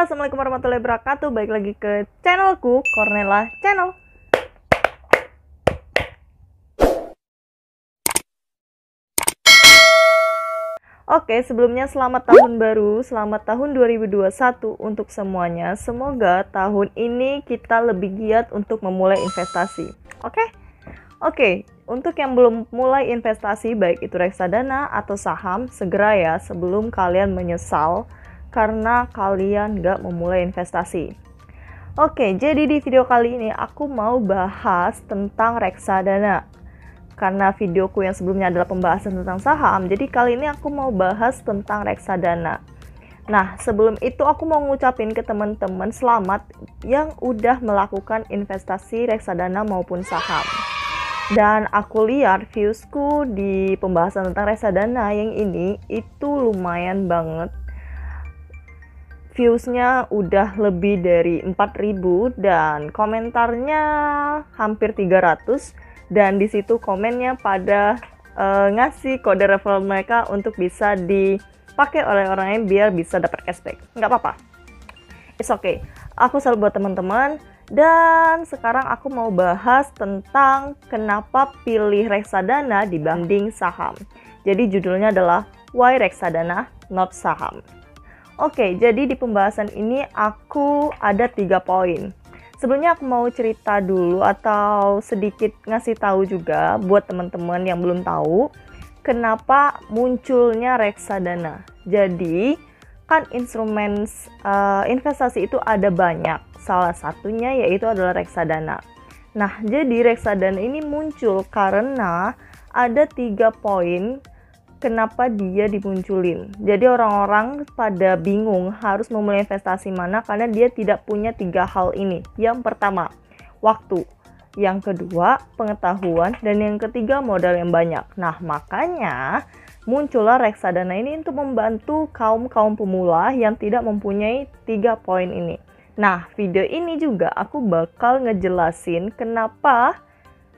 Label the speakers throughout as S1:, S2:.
S1: Assalamualaikum warahmatullahi wabarakatuh. Baik lagi ke channelku, Cornella Channel. Oke, sebelumnya selamat tahun baru, selamat tahun 2021 untuk semuanya. Semoga tahun ini kita lebih giat untuk memulai investasi. Oke? Oke, untuk yang belum mulai investasi baik itu reksadana atau saham, segera ya sebelum kalian menyesal karena kalian gak memulai investasi. Oke, jadi di video kali ini aku mau bahas tentang reksadana karena videoku yang sebelumnya adalah pembahasan tentang saham, jadi kali ini aku mau bahas tentang reksadana. Nah, sebelum itu aku mau ngucapin ke teman-teman selamat yang udah melakukan investasi reksadana maupun saham. Dan aku lihat viewsku di pembahasan tentang reksadana yang ini itu lumayan banget. Viewsnya udah lebih dari 4000 dan komentarnya hampir 300 dan di situ komennya pada uh, ngasih kode referral mereka untuk bisa dipakai oleh orang lain biar bisa dapat cashback. Nggak apa-apa. It's okay. Aku selalu buat teman-teman dan sekarang aku mau bahas tentang kenapa pilih reksadana dibanding saham. Jadi judulnya adalah Why Reksadana Not Saham. Oke, jadi di pembahasan ini aku ada tiga poin. Sebelumnya aku mau cerita dulu atau sedikit ngasih tahu juga buat teman-teman yang belum tahu kenapa munculnya reksadana. Jadi kan instrumen uh, investasi itu ada banyak. Salah satunya yaitu adalah reksadana. Nah, jadi reksadana ini muncul karena ada tiga poin kenapa dia dimunculin. Jadi orang-orang pada bingung harus memulai investasi mana karena dia tidak punya tiga hal ini. Yang pertama, waktu. Yang kedua, pengetahuan. Dan yang ketiga, modal yang banyak. Nah, makanya muncullah reksadana ini untuk membantu kaum-kaum pemula yang tidak mempunyai tiga poin ini. Nah, video ini juga aku bakal ngejelasin kenapa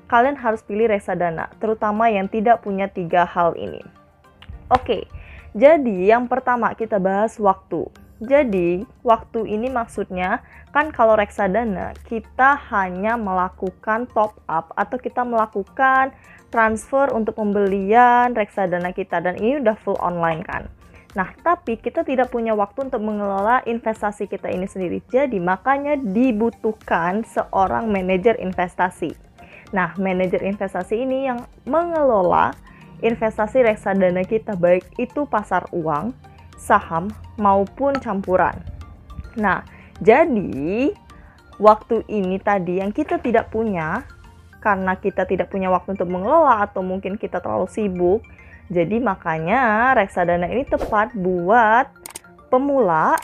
S1: kalian harus pilih reksadana, terutama yang tidak punya tiga hal ini. Oke, jadi yang pertama kita bahas waktu. Jadi, waktu ini maksudnya kan kalau reksadana kita hanya melakukan top up atau kita melakukan transfer untuk pembelian reksadana kita dan ini udah full online kan. Nah, tapi kita tidak punya waktu untuk mengelola investasi kita ini sendiri. Jadi, makanya dibutuhkan seorang manajer investasi. Nah, manajer investasi ini yang mengelola investasi reksadana kita baik itu pasar uang, saham maupun campuran. Nah, jadi waktu ini tadi yang kita tidak punya karena kita tidak punya waktu untuk mengelola atau mungkin kita terlalu sibuk. Jadi makanya reksadana ini tepat buat pemula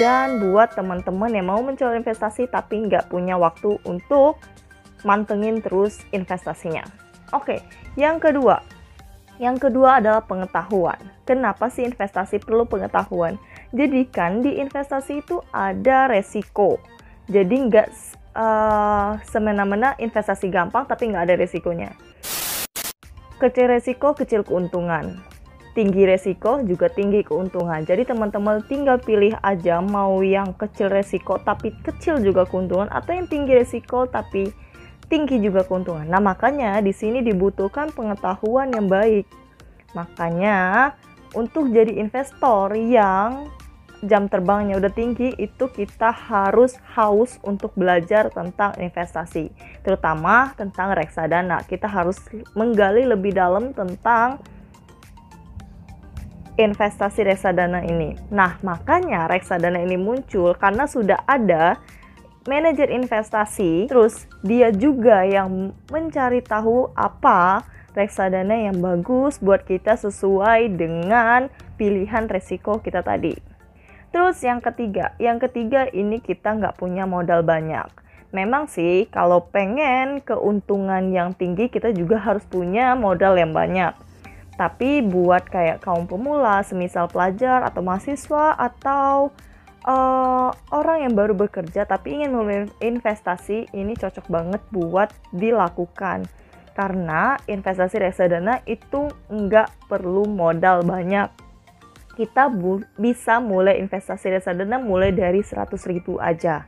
S1: dan buat teman-teman yang mau mencoba investasi tapi nggak punya waktu untuk mantengin terus investasinya. Oke, yang kedua, yang kedua adalah pengetahuan. Kenapa sih investasi perlu pengetahuan? Jadi kan di investasi itu ada resiko. Jadi nggak uh, semena-mena investasi gampang tapi nggak ada resikonya. Kecil resiko, kecil keuntungan. Tinggi resiko juga tinggi keuntungan. Jadi teman-teman tinggal pilih aja mau yang kecil resiko tapi kecil juga keuntungan atau yang tinggi resiko tapi tinggi juga keuntungan. Nah, makanya di sini dibutuhkan pengetahuan yang baik. Makanya untuk jadi investor yang jam terbangnya udah tinggi itu kita harus haus untuk belajar tentang investasi, terutama tentang reksadana. Kita harus menggali lebih dalam tentang investasi reksadana ini. Nah, makanya reksadana ini muncul karena sudah ada manajer investasi, terus dia juga yang mencari tahu apa reksadana yang bagus buat kita sesuai dengan pilihan resiko kita tadi. Terus yang ketiga, yang ketiga ini kita nggak punya modal banyak. Memang sih kalau pengen keuntungan yang tinggi kita juga harus punya modal yang banyak. Tapi buat kayak kaum pemula, semisal pelajar atau mahasiswa atau uh, orang yang baru bekerja tapi ingin mulai investasi ini cocok banget buat dilakukan. Karena investasi reksadana itu nggak perlu modal banyak. Kita bisa mulai investasi reksadana mulai dari 100 ribu aja.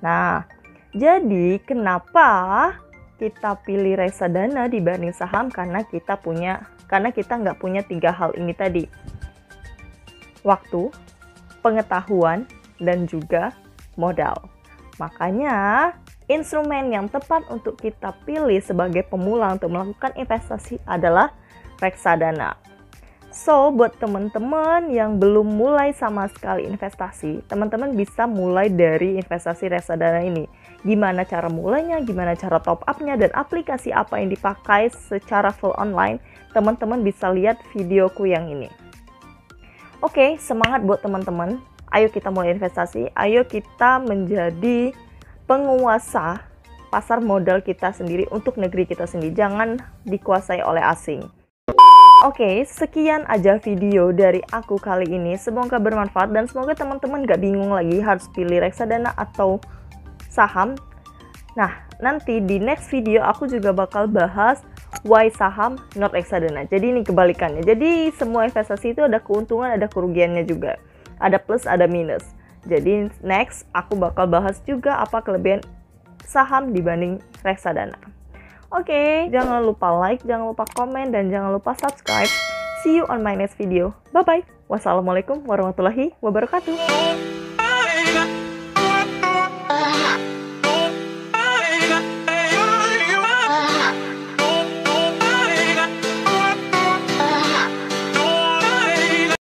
S1: Nah, jadi kenapa kita pilih reksadana dibanding saham? Karena kita punya karena kita nggak punya tiga hal ini tadi. Waktu, pengetahuan, dan juga modal. Makanya instrumen yang tepat untuk kita pilih sebagai pemula untuk melakukan investasi adalah reksadana. So, buat teman-teman yang belum mulai sama sekali investasi, teman-teman bisa mulai dari investasi reksadana ini. Gimana cara mulainya, gimana cara top up-nya, dan aplikasi apa yang dipakai secara full online, teman-teman bisa lihat videoku yang ini. Oke, semangat buat teman-teman. Ayo kita mulai investasi, ayo kita menjadi penguasa pasar modal kita sendiri untuk negeri kita sendiri. Jangan dikuasai oleh asing. Oke, okay, sekian aja video dari aku kali ini. Semoga bermanfaat dan semoga teman-teman gak bingung lagi harus pilih reksadana atau saham. Nah, nanti di next video aku juga bakal bahas why saham not reksadana. Jadi ini kebalikannya. Jadi semua investasi itu ada keuntungan, ada kerugiannya juga. Ada plus, ada minus. Jadi next aku bakal bahas juga apa kelebihan saham dibanding reksadana. Oke, okay, jangan lupa like, jangan lupa komen, dan jangan lupa subscribe. See you on my next video. Bye-bye. Wassalamualaikum warahmatullahi wabarakatuh.